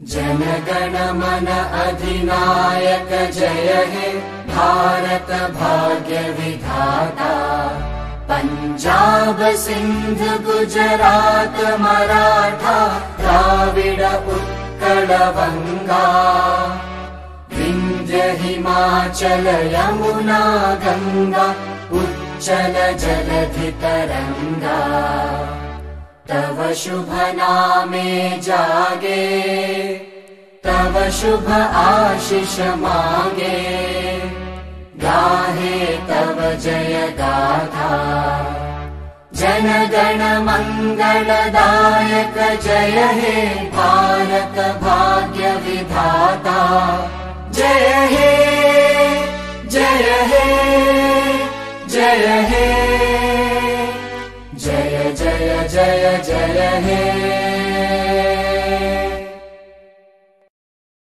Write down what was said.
जनगण मन अधिनायक जय हे भारत भाग्य विधाता। पञ्जाब सिन्ध गुजरात मराठा द्राविड उत्कल वङ्गा विन्ध्य हिमाचल यमुना गङ्गा उच्चल जलधि तरङ्गा तव शुभ नामे जागे शुभ आशिष मागे। गाहे तव जय गाथा। जन गण मङ्गलदायक जय हे भारत भाग्य विधाता। जय हे जय हे जय हे। जय जय जय जय हे